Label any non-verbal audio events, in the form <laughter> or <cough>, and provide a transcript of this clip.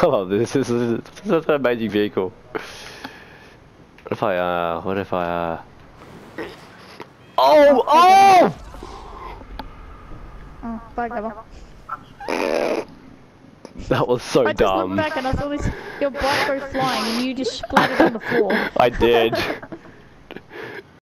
Oh, <laughs> this is, this is such an amazing vehicle. What if I, uh, what if I, uh... Oh, oh! Oh, whatever. <laughs> That was so I just looked back and I saw this your bike go flying and you just splattered on the floor. I did. <laughs>